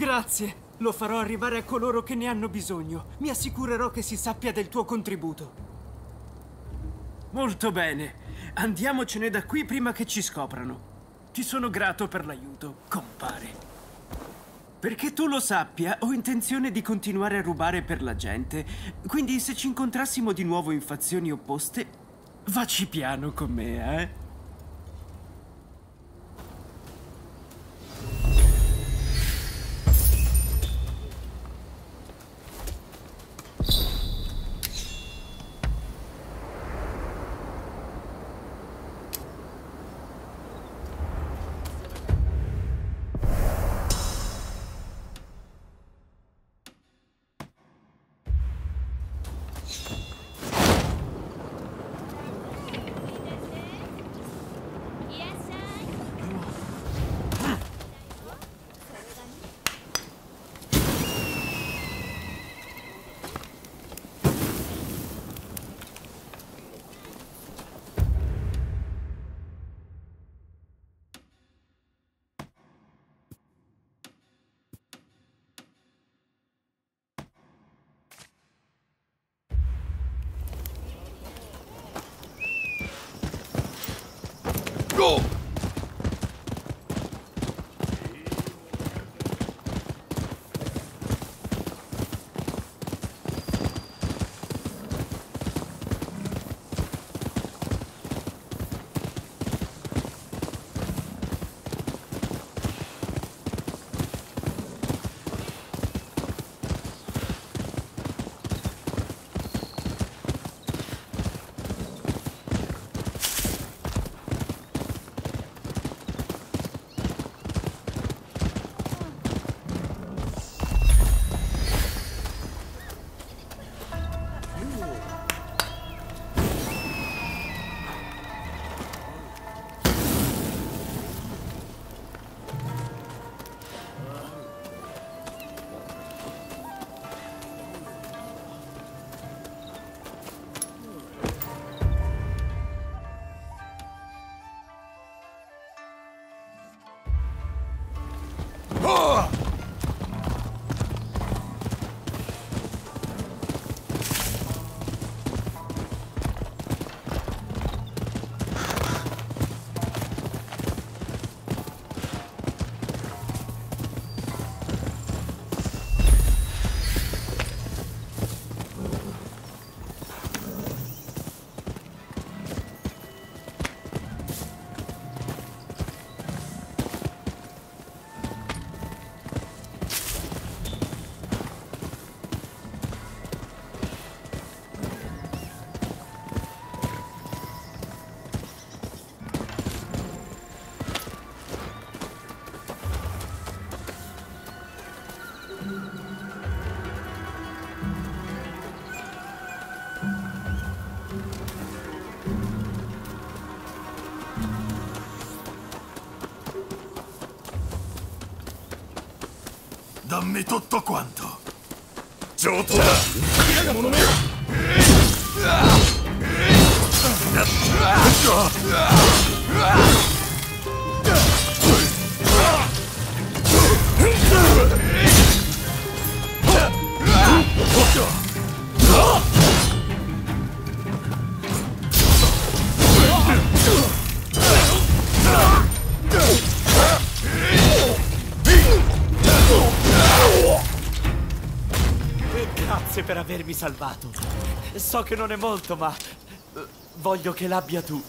Grazie. Lo farò arrivare a coloro che ne hanno bisogno. Mi assicurerò che si sappia del tuo contributo. Molto bene. Andiamocene da qui prima che ci scoprano. Ti sono grato per l'aiuto, compare. Perché tu lo sappia, ho intenzione di continuare a rubare per la gente. Quindi se ci incontrassimo di nuovo in fazioni opposte, vacci piano con me, eh? Dammi tutto quanto. Giotto da! Ah! Salvato. So che non è molto, ma eh, voglio che l'abbia tu.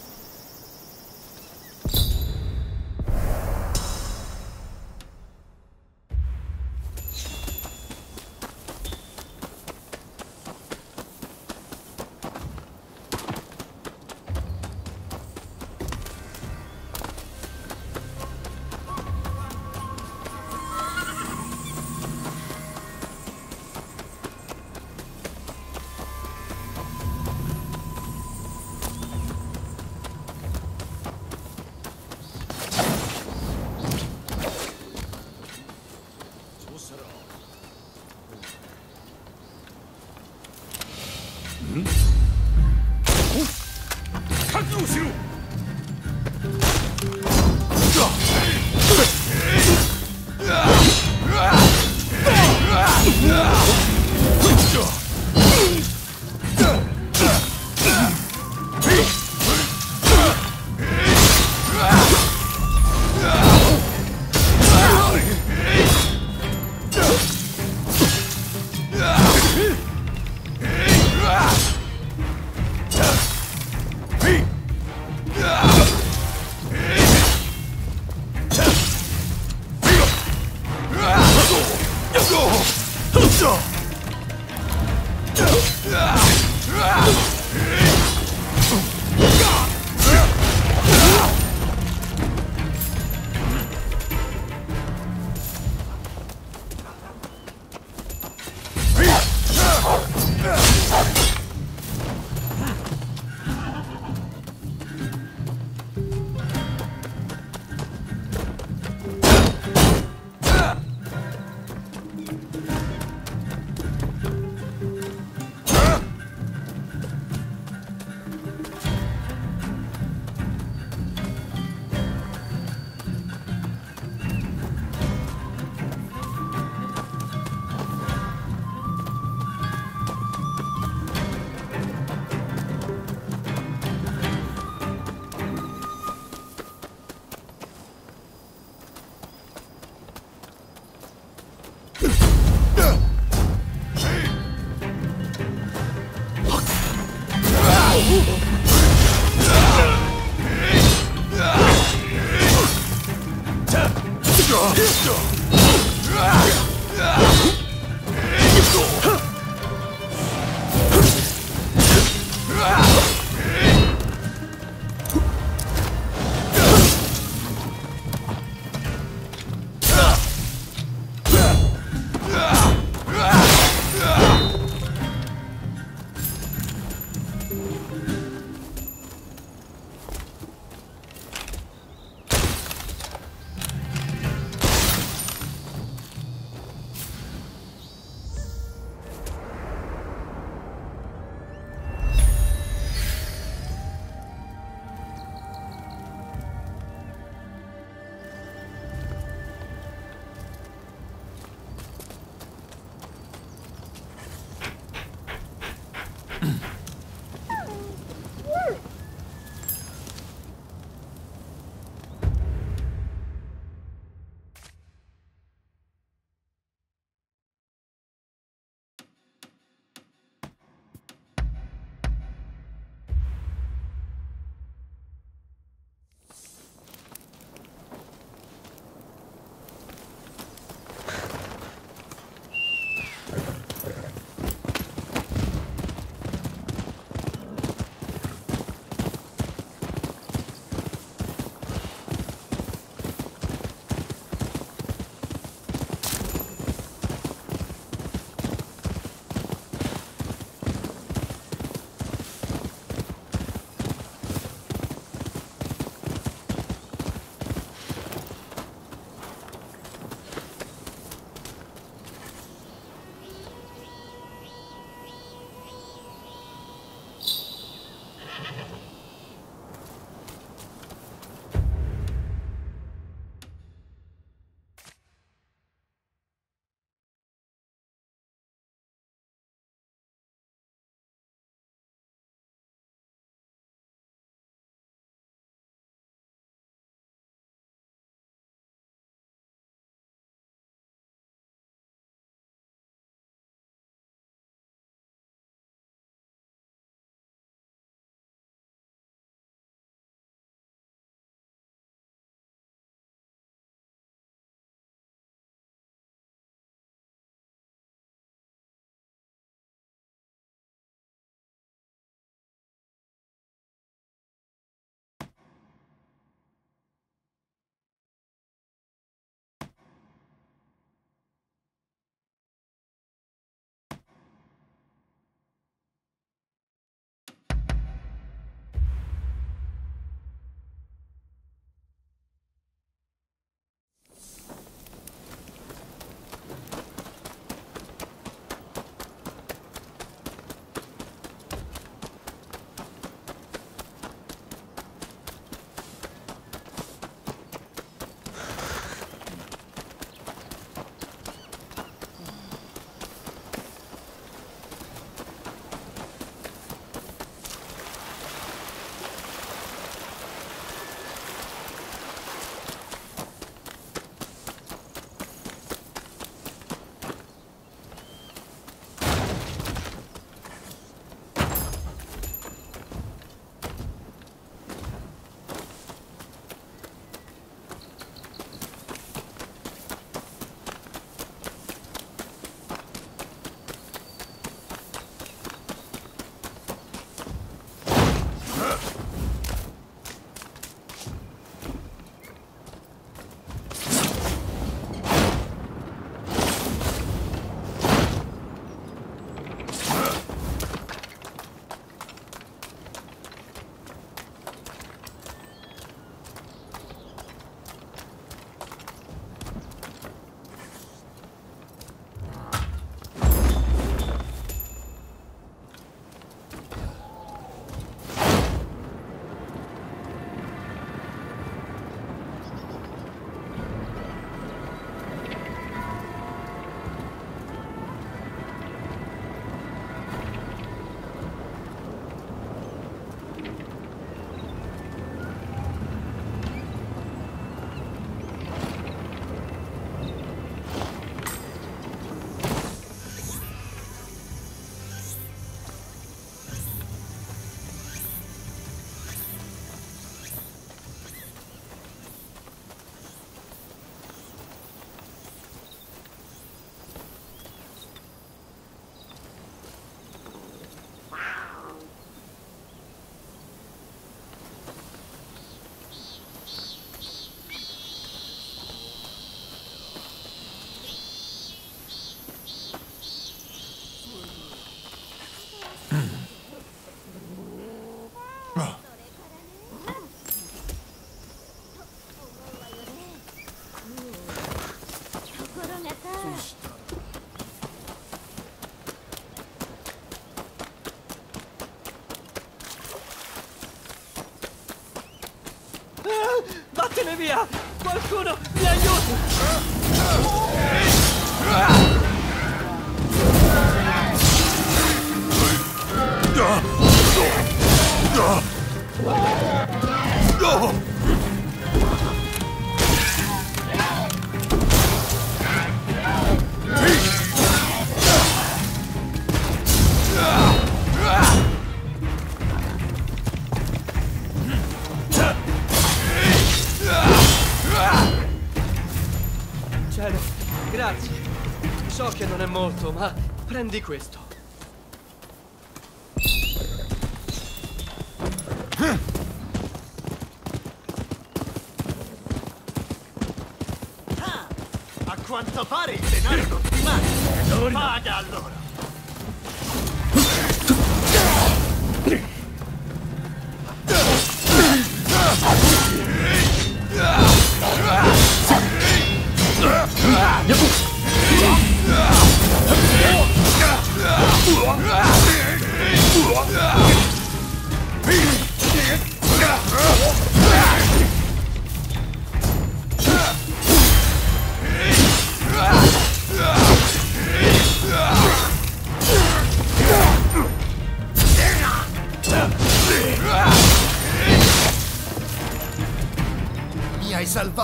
decreased.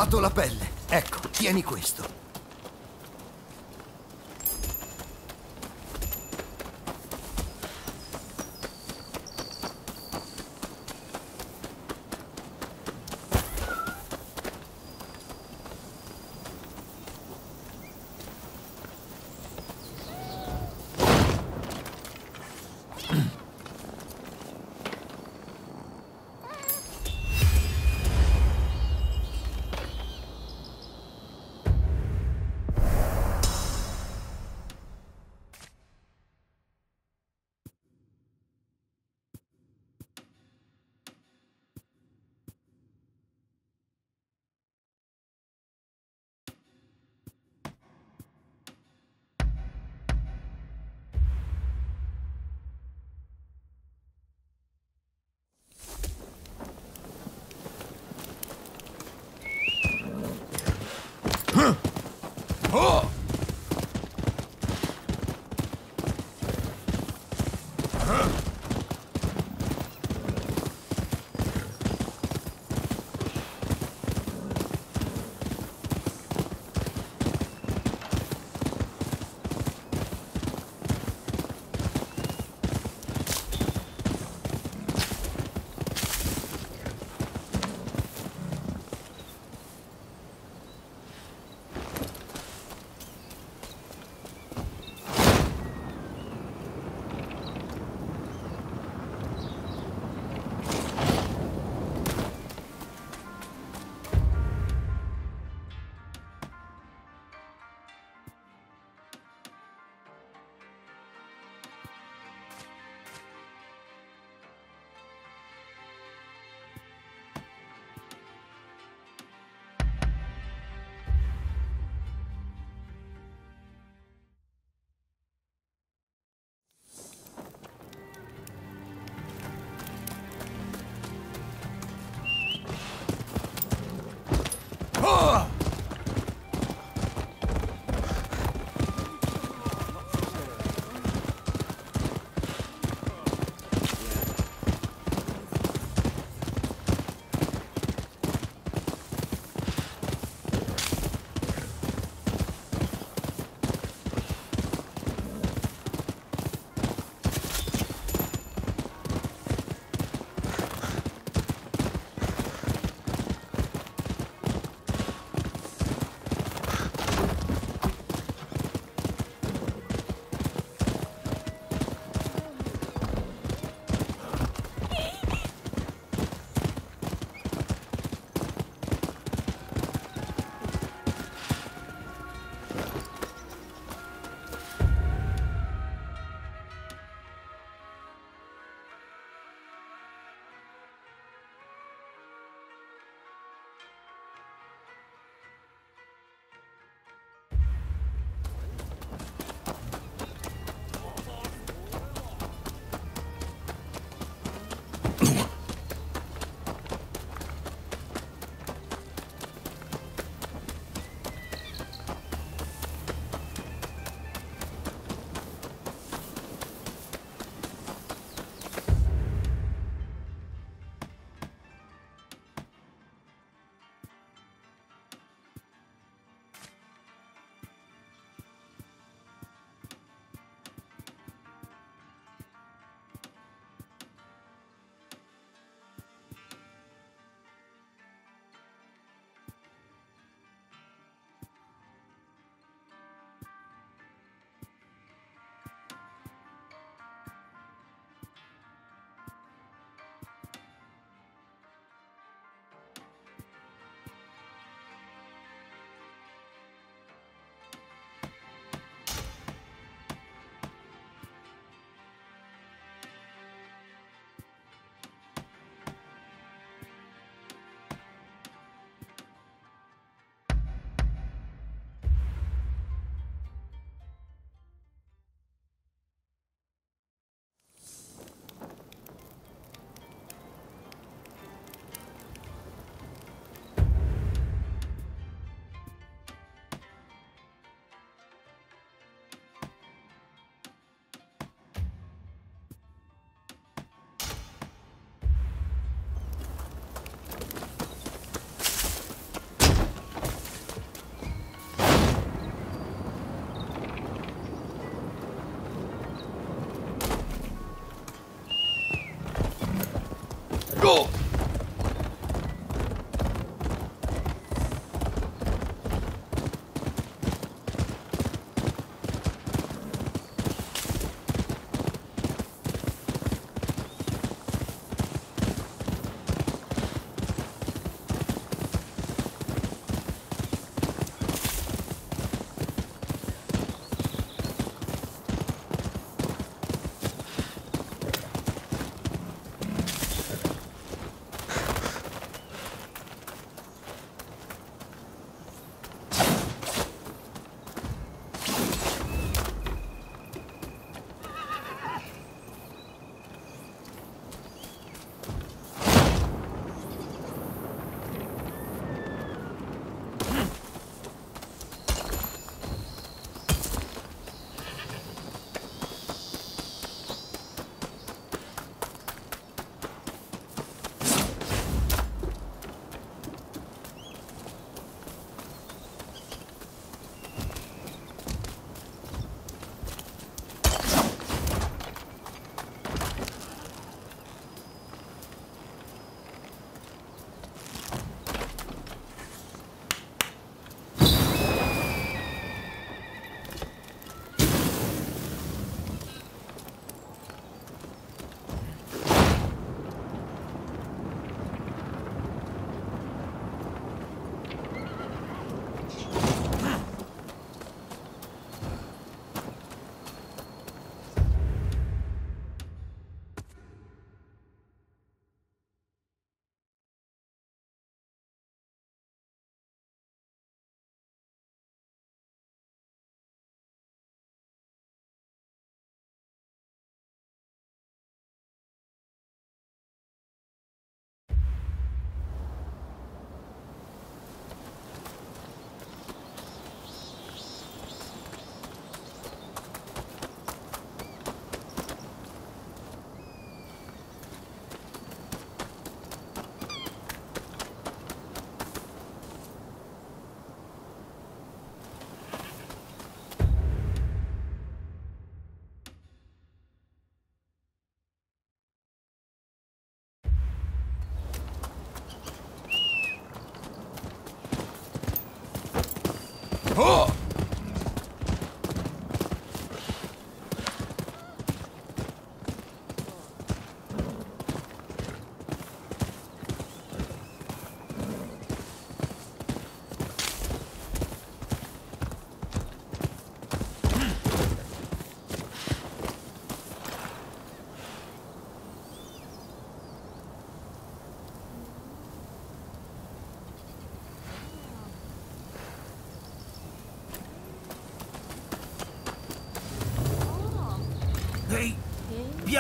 Salvato la pelle. Ecco, tieni questo.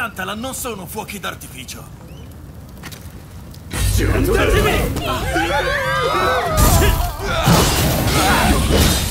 Piantala, non sono fuochi d'artificio. Dammi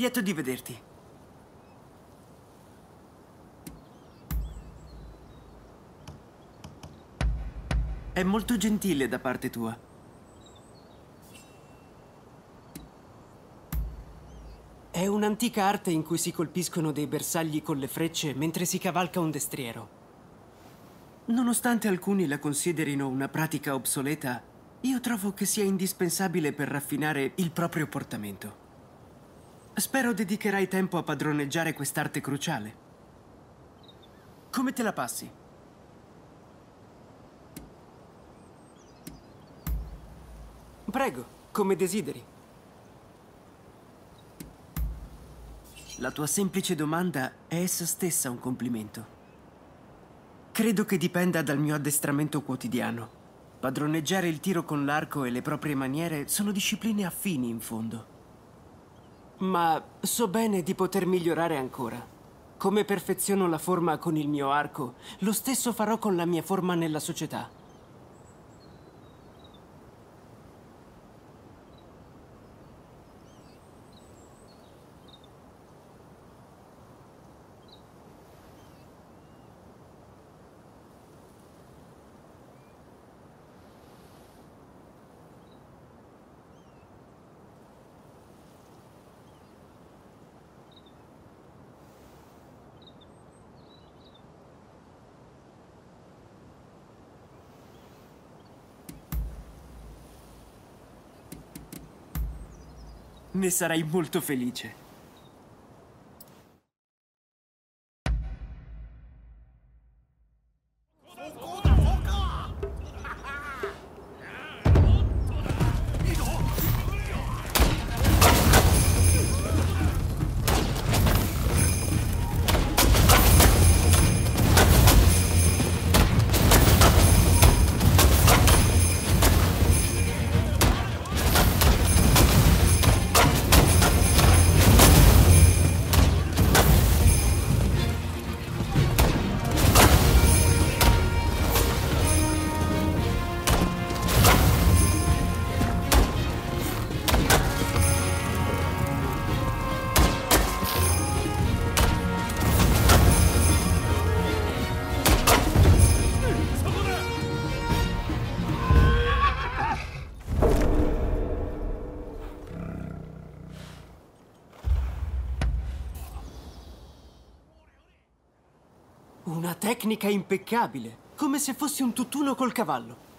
Lieto di vederti. È molto gentile da parte tua. È un'antica arte in cui si colpiscono dei bersagli con le frecce mentre si cavalca un destriero. Nonostante alcuni la considerino una pratica obsoleta, io trovo che sia indispensabile per raffinare il proprio portamento. Spero dedicherai tempo a padroneggiare quest'arte cruciale. Come te la passi? Prego, come desideri. La tua semplice domanda è essa stessa un complimento. Credo che dipenda dal mio addestramento quotidiano. Padroneggiare il tiro con l'arco e le proprie maniere sono discipline affini in fondo. Ma so bene di poter migliorare ancora. Come perfeziono la forma con il mio arco, lo stesso farò con la mia forma nella società. Ne sarai molto felice. Tecnica impeccabile, come se fossi un tutt'uno col cavallo.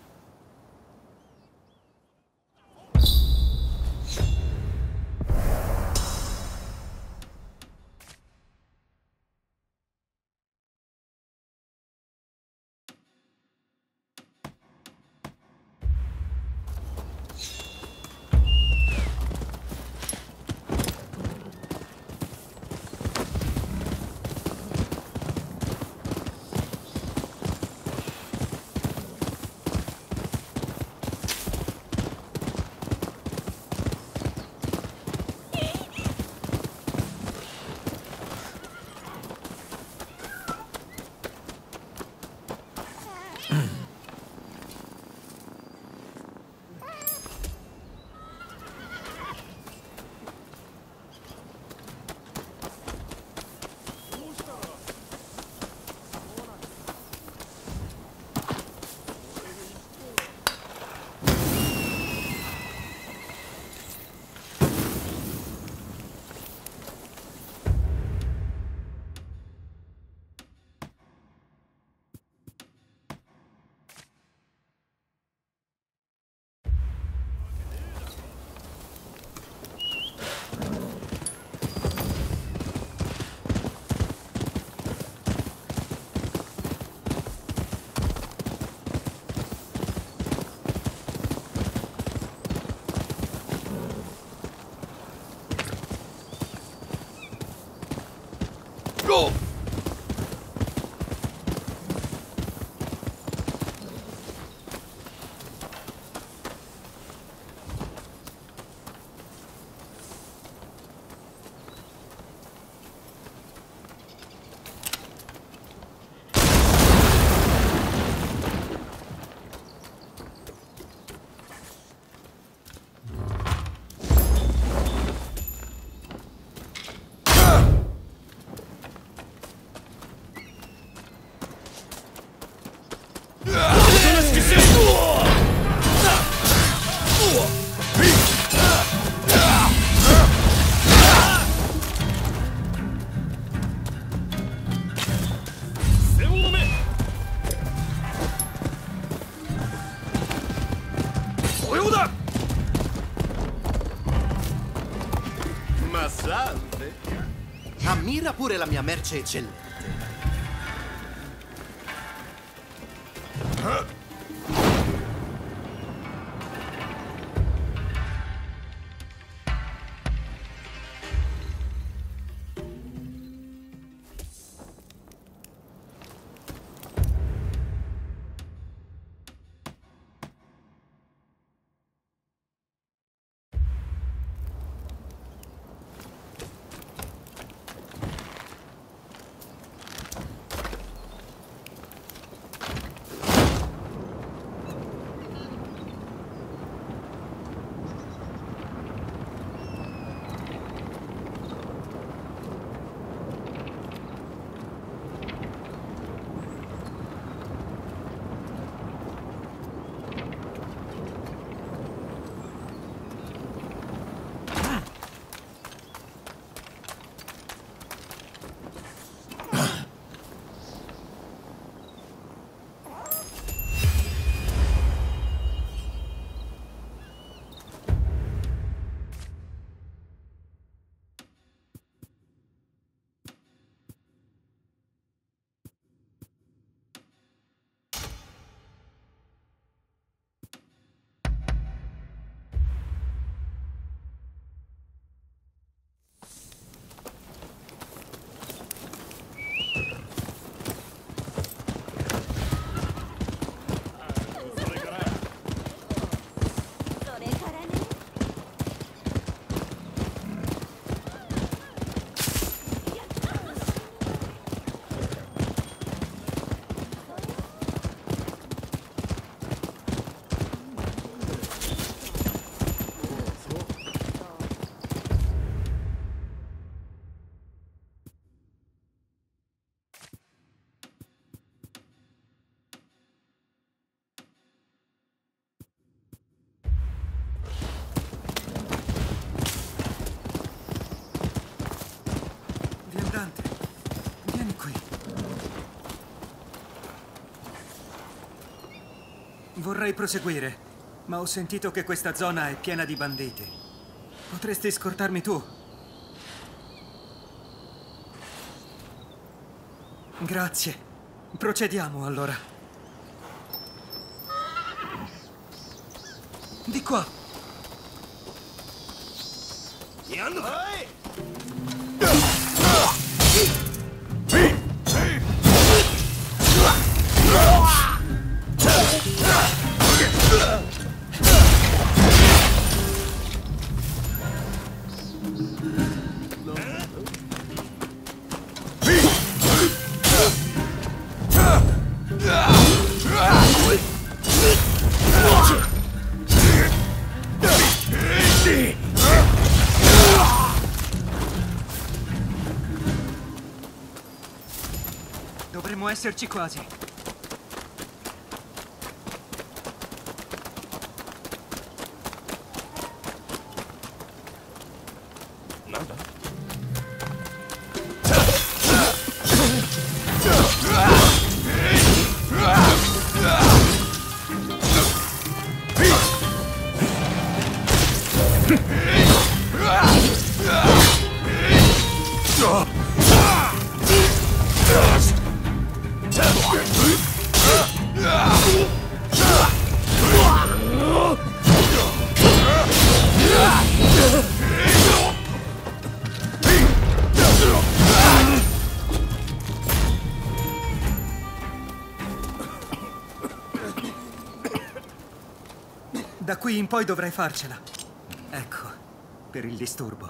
Mira pure la mia merce eccellente. Vorrei proseguire, ma ho sentito che questa zona è piena di banditi. Potresti scortarmi tu? Grazie. Procediamo allora. Esserci quasi. Da poi dovrei farcela. Ecco, per il disturbo.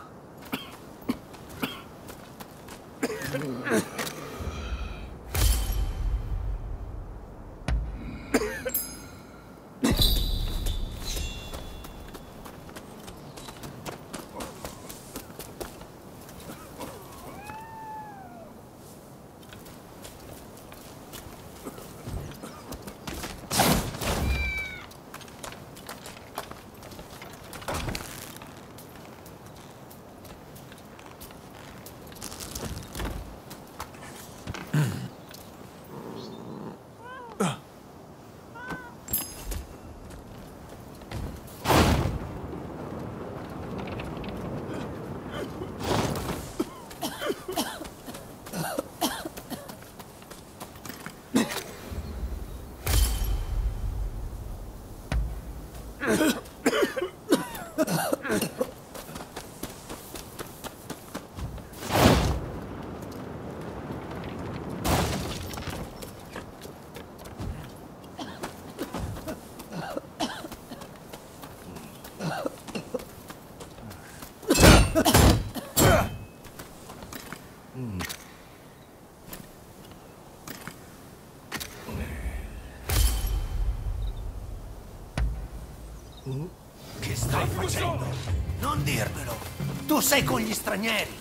Sei con gli stranieri.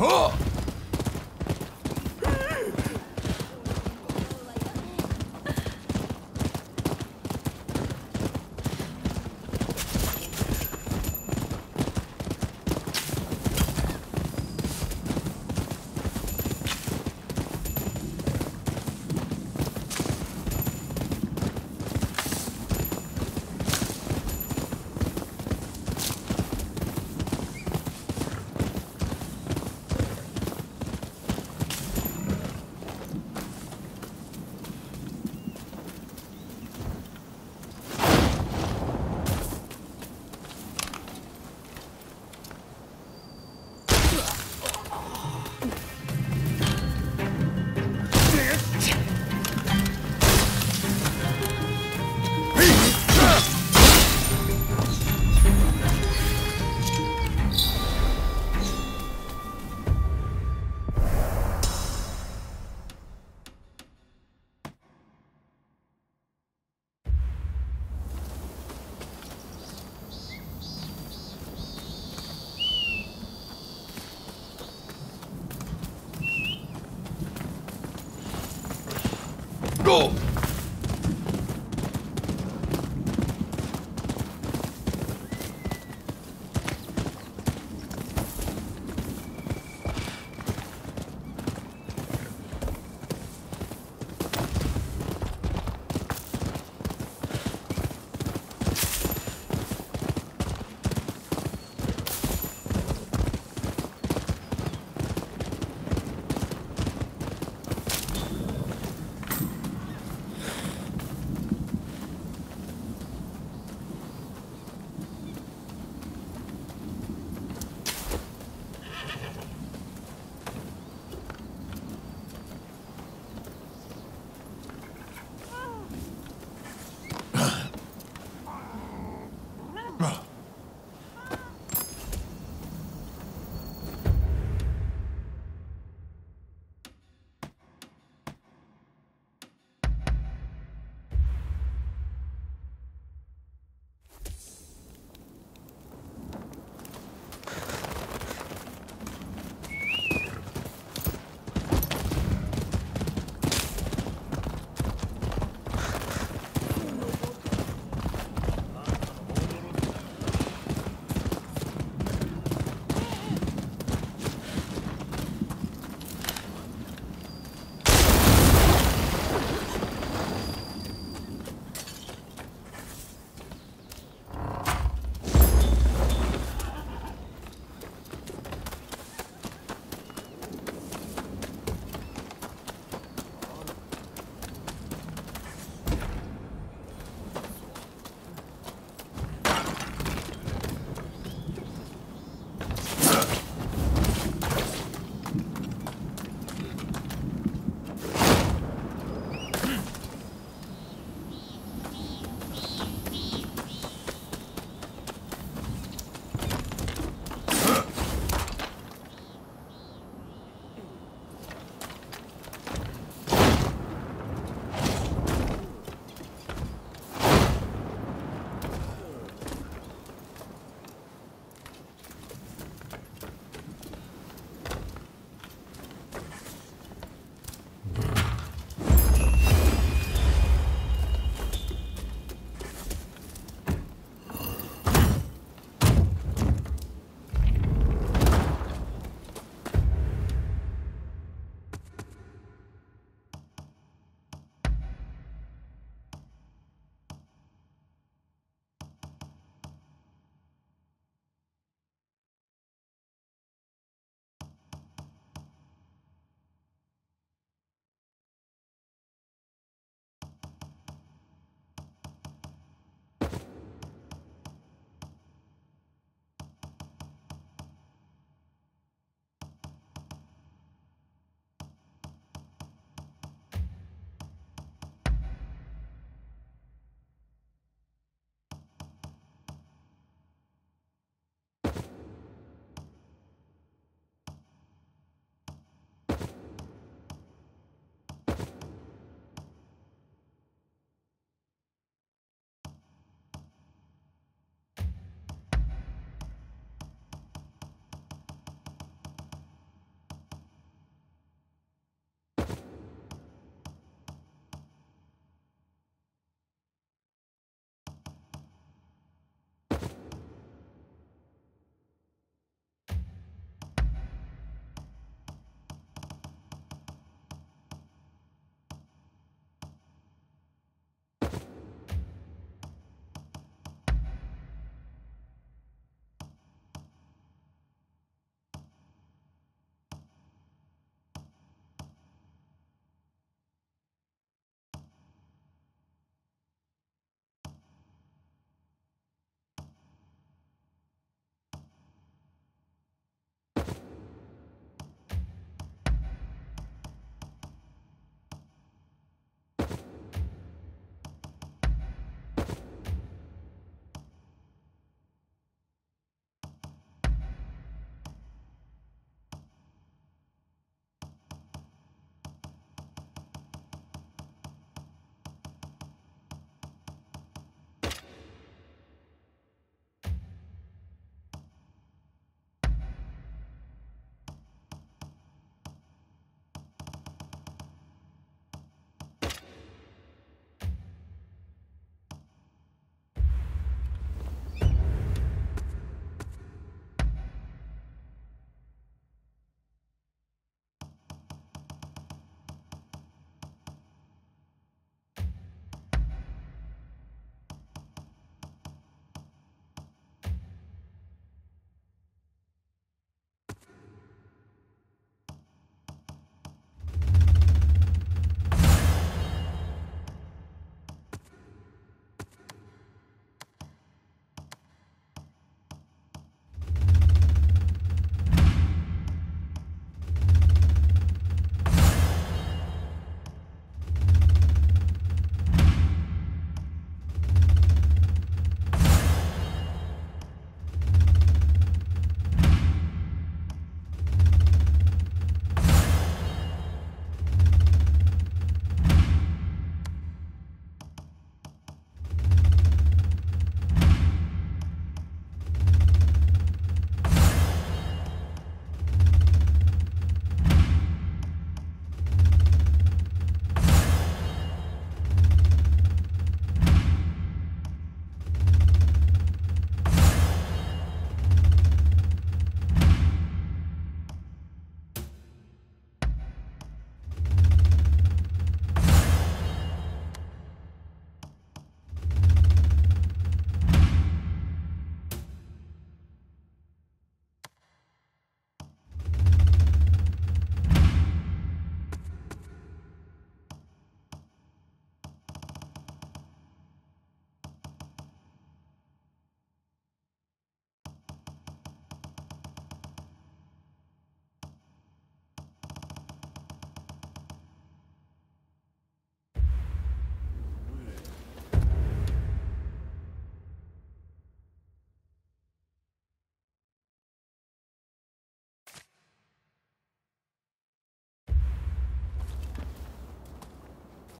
Huh!